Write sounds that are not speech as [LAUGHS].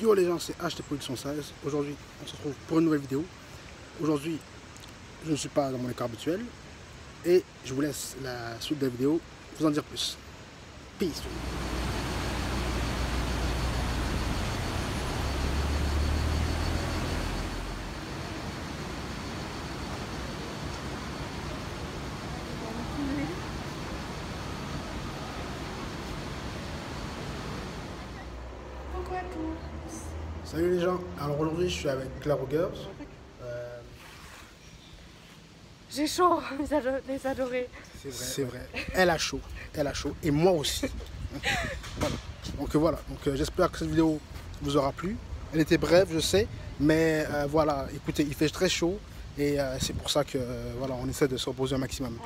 Yo les gens, c'est HT Production 16. Aujourd'hui, on se retrouve pour une nouvelle vidéo. Aujourd'hui, je ne suis pas dans mon écart habituel. Et je vous laisse la suite de la vidéo vous en dire plus. Peace. Coucou à tous. Salut les gens. Alors aujourd'hui, je suis avec Claire Rogers. Euh, J'ai chaud, [LAUGHS] les, ado- les adorés. c'est vrai. Elle a chaud. Elle a chaud. Et moi aussi. [LAUGHS] voilà. Donc euh, voilà. Donc euh, j'espère que cette vidéo vous aura plu. Elle était brève, je sais. Mais euh, voilà, écoutez, il fait très chaud. Et c'est pour ça que voilà, on essaie de se reposer un maximum.